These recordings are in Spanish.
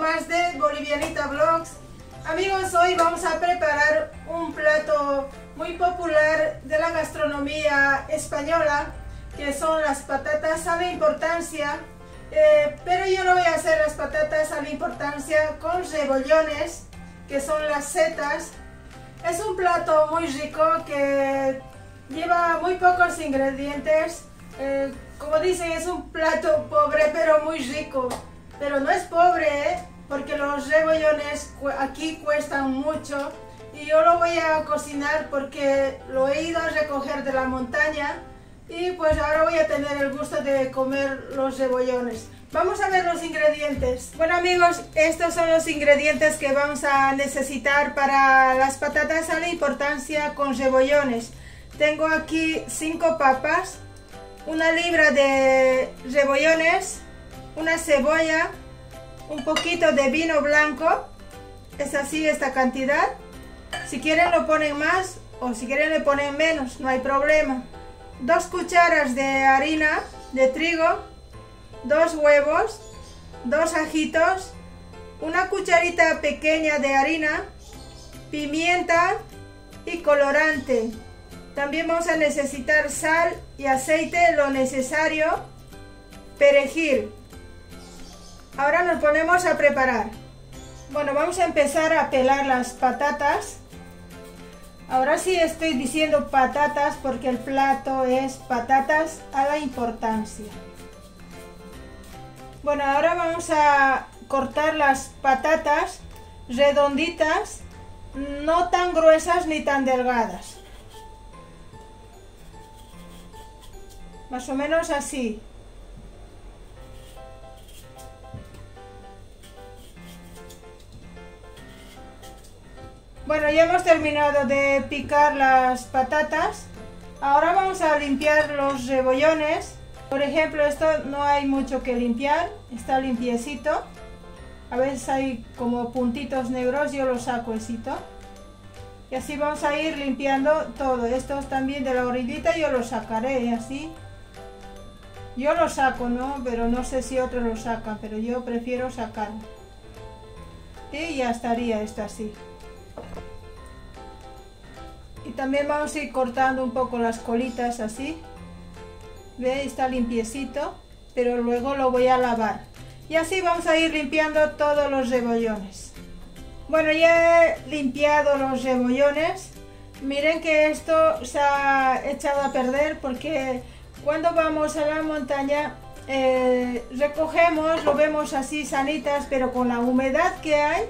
más de Bolivianita Vlogs. Amigos, hoy vamos a preparar un plato muy popular de la gastronomía española, que son las patatas a la importancia. Eh, pero yo no voy a hacer las patatas a la importancia con cebollones, que son las setas. Es un plato muy rico que lleva muy pocos ingredientes. Eh, como dicen, es un plato pobre pero muy rico. Pero no es pobre, ¿eh? Porque los cebollones aquí cuestan mucho. Y yo lo voy a cocinar porque lo he ido a recoger de la montaña. Y pues ahora voy a tener el gusto de comer los cebollones. Vamos a ver los ingredientes. Bueno amigos, estos son los ingredientes que vamos a necesitar para las patatas a la importancia con cebollones. Tengo aquí 5 papas, una libra de cebollones, una cebolla, un poquito de vino blanco, es así esta cantidad. Si quieren lo ponen más o si quieren le ponen menos, no hay problema. Dos cucharas de harina de trigo, dos huevos, dos ajitos, una cucharita pequeña de harina, pimienta y colorante. También vamos a necesitar sal y aceite, lo necesario, perejil. Ahora nos ponemos a preparar. Bueno, vamos a empezar a pelar las patatas. Ahora sí estoy diciendo patatas porque el plato es patatas a la importancia. Bueno, ahora vamos a cortar las patatas redonditas, no tan gruesas ni tan delgadas. Más o menos así. Bueno, ya hemos terminado de picar las patatas. Ahora vamos a limpiar los rebollones. Por ejemplo, esto no hay mucho que limpiar, está limpiecito. A veces hay como puntitos negros, yo los saco. Y así vamos a ir limpiando todo. Estos también de la orillita yo los sacaré así. Yo los saco, ¿no? Pero no sé si otros lo sacan, pero yo prefiero sacarlo. Y ya estaría esto así. También vamos a ir cortando un poco las colitas así. ¿Ve? Está limpiecito, pero luego lo voy a lavar. Y así vamos a ir limpiando todos los rebollones. Bueno, ya he limpiado los rebollones. Miren que esto se ha echado a perder porque cuando vamos a la montaña eh, recogemos, lo vemos así sanitas, pero con la humedad que hay,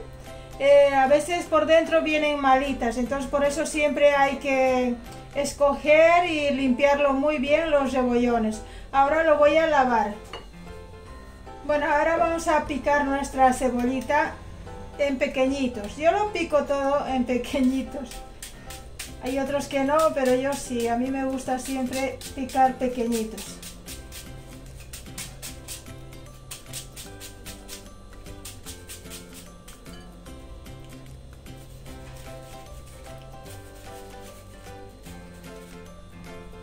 eh, a veces por dentro vienen malitas, entonces por eso siempre hay que escoger y limpiarlo muy bien los rebollones. Ahora lo voy a lavar. Bueno, ahora vamos a picar nuestra cebollita en pequeñitos. Yo lo pico todo en pequeñitos. Hay otros que no, pero yo sí. A mí me gusta siempre picar pequeñitos.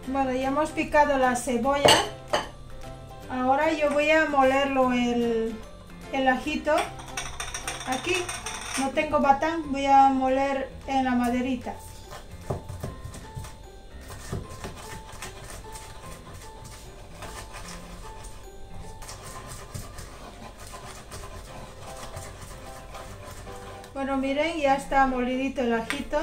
Bueno, ya hemos picado la cebolla. Ahora yo voy a molerlo el, ajito. Aquí no tengo batán, voy a moler en la maderita. Bueno, miren, ya está molidito el ajito.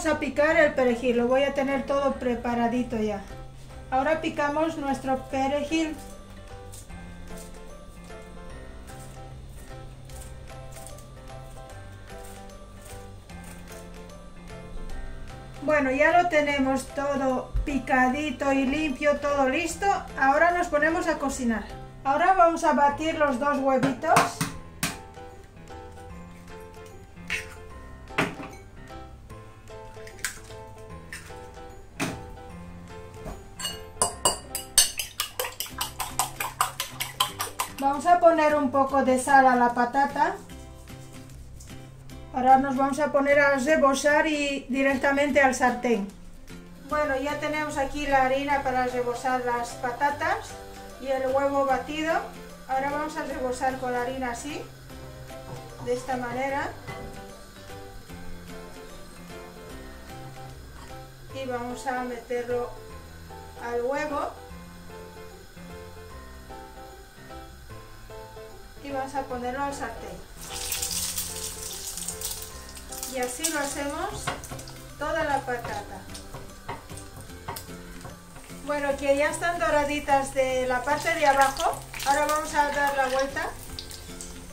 Vamos a picar el perejil, lo voy a tener todo preparadito ya. Ahora picamos nuestro perejil. Bueno, ya lo tenemos todo picadito y limpio, todo listo. Ahora nos ponemos a cocinar. Ahora vamos a batir los dos huevitos. Vamos a poner un poco de sal a la patata. Ahora nos vamos a poner a rebosar y directamente al sartén. Bueno, ya tenemos aquí la harina para rebosar las patatas. y el huevo batido. Ahora vamos a rebosar con la harina así, de esta manera. Y vamos a meterlo al huevo. Y vamos a ponerlo al sartén. Y así lo hacemos toda la patata. Bueno, que ya están doraditas de la parte de abajo. Ahora vamos a dar la vuelta.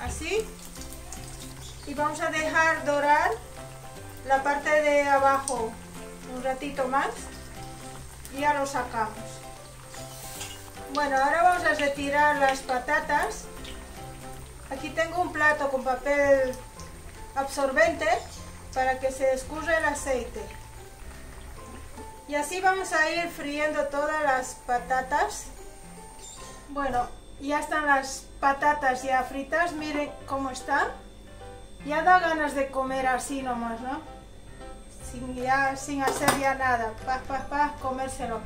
Así. Y vamos a dejar dorar la parte de abajo un ratito más. Y ya lo sacamos. Bueno, ahora vamos a retirar las patatas. Aquí tengo un plato con papel absorbente para que se escurra el aceite. Y así vamos a ir friendo todas las patatas. Bueno, ya están las patatas ya fritas, miren cómo están. Ya da ganas de comer así nomás, ¿no? Sin, ya, sin hacer ya nada, pa, pa, pa, comérselo.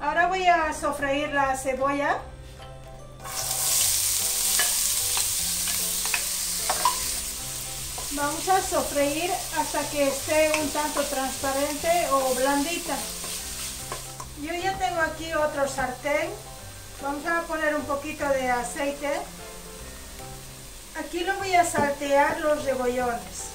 Ahora voy a sofreír la cebolla. Vamos a sofreír hasta que esté un tanto transparente o blandita. Yo ya tengo aquí otro sartén. Vamos a poner un poquito de aceite. Aquí lo voy a saltear los rebollones.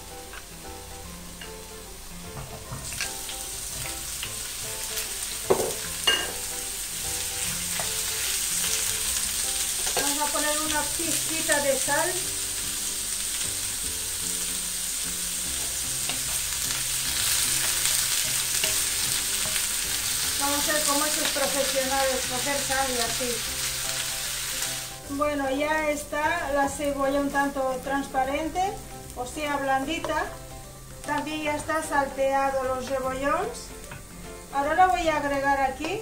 Vamos a poner una pizquita de sal. Vamos a ser como esos profesionales, coger sal y así. Bueno, ya está la cebolla un tanto transparente, o sea, blandita. También ya está salteado los rebollones. Ahora voy a agregar aquí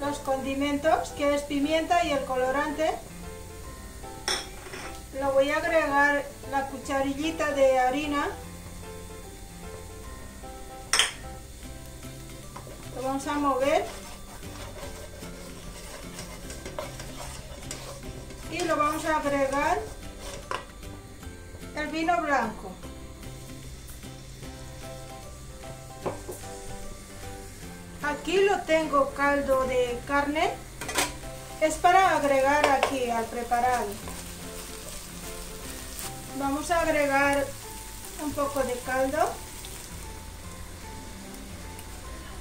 los condimentos, que es pimienta y el colorante. Lo voy a agregar la cucharillita de harina. Vamos a mover. Y lo vamos a agregar el vino blanco. Aquí lo tengo caldo de carne. Es para agregar aquí al preparado. Vamos a agregar un poco de caldo.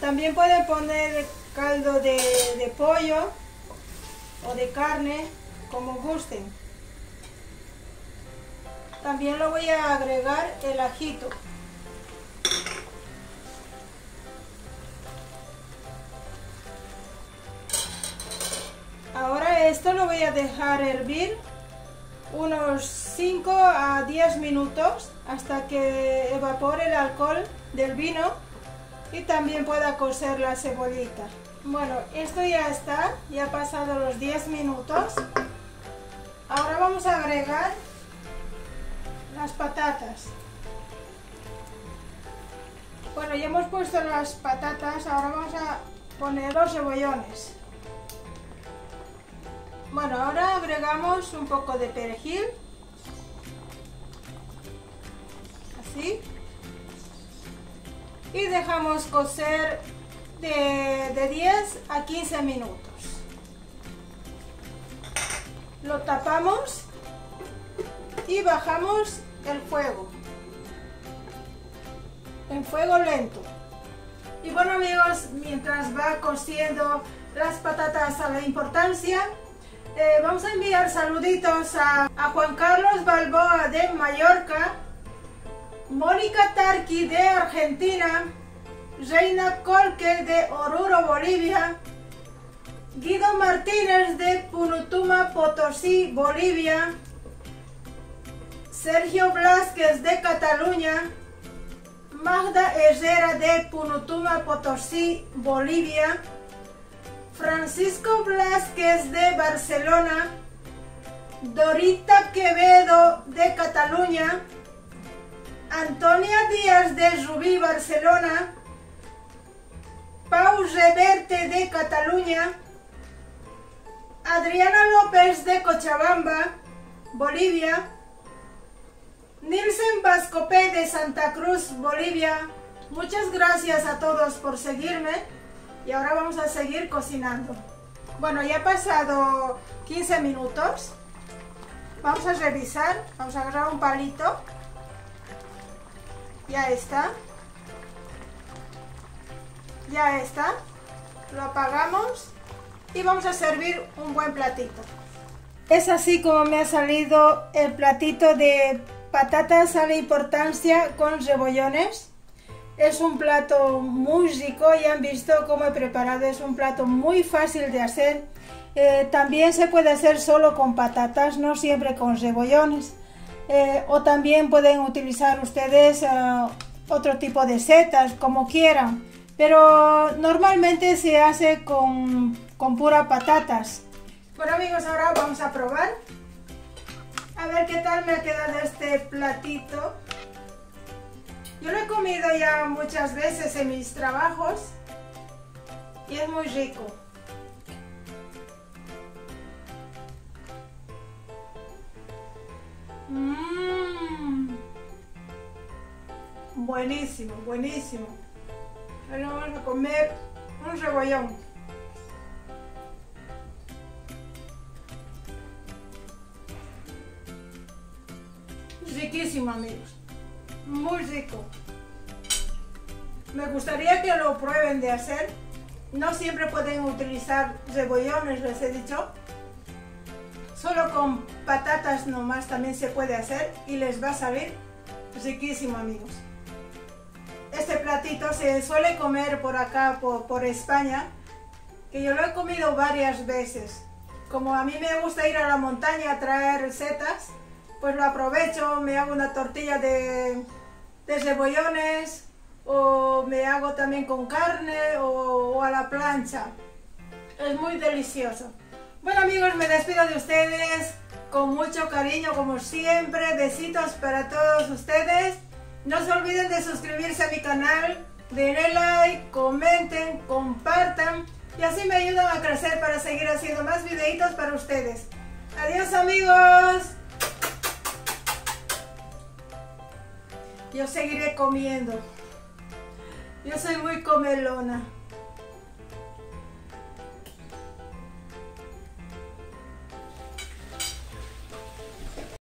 También pueden poner caldo de, pollo o de carne, como gusten. También lo voy a agregar el ajito. Ahora esto lo voy a dejar hervir unos 5 a 10 minutos hasta que evapore el alcohol del vino y también pueda cocer la cebollita. Bueno, esto ya está, ya ha pasado los 10 minutos. Ahora vamos a agregar las patatas. Bueno, ya hemos puesto las patatas, ahora vamos a poner los cebollones. Bueno, ahora agregamos un poco de perejil. Así. Y dejamos cocer de, de 10 a 15 minutos. Lo tapamos y bajamos el fuego. En fuego lento. Y bueno amigos, mientras va cociendo las patatas a la importancia, eh, vamos a enviar saluditos a, a, Juan Carlos Balboa de Mallorca, Mónica Tarqui de Argentina, Reina Colque de Oruro, Bolivia, Guido Martínez de Punutuma, Potosí, Bolivia, Sergio Blasquez de Cataluña, Magda Herrera de Punutuma, Potosí, Bolivia, Francisco Blasquez de Barcelona, Dorita Quevedo de Cataluña, Antonia Díaz de Rubí, Barcelona, Pau Reverte de Cataluña, Adriana López de Cochabamba, Bolivia. Nilsen Vascopé de Santa Cruz, Bolivia. Muchas gracias a todos por seguirme y ahora vamos a seguir cocinando. Bueno, ya ha pasado 15 minutos. Vamos a revisar, vamos a agarrar un palito. Ya está. Ya está. Lo apagamos y vamos a servir un buen platito. Es así como me ha salido el platito de patatas a la importancia con cebollones. Es un plato muy rico, ya han visto cómo he preparado, es un plato muy fácil de hacer. Eh, también se puede hacer solo con patatas, no siempre con cebollones. Eh, o también pueden utilizar ustedes eh, otro tipo de setas, como quieran. Pero normalmente se hace con, con pura patatas. Bueno amigos, ahora vamos a probar. A ver qué tal me ha quedado este platito. Yo lo he comido ya muchas veces en mis trabajos y es muy rico. Mmm. Buenísimo, buenísimo. Ahora vamos a comer un cebollón. Riquísimo amigos, muy rico. Me gustaría que lo prueben de hacer. No siempre pueden utilizar cebollones, les he dicho. Solo con patatas nomás también se puede hacer y les va a salir riquísimo amigos. Este platito se suele comer por acá, por, España, que yo lo he comido varias veces. Como a mí me gusta ir a la montaña a traer setas, pues lo aprovecho, me hago una tortilla de, de cebollones o me hago también con carne o, a la plancha. Es muy delicioso. Bueno amigos, me despido de ustedes con mucho cariño como siempre. Besitos para todos ustedes. No se olviden de suscribirse a mi canal, denle like, comenten, compartan y así me ayudan a crecer para seguir haciendo más videitos para ustedes. Adiós amigos. Yo seguiré comiendo. Yo soy muy comelona.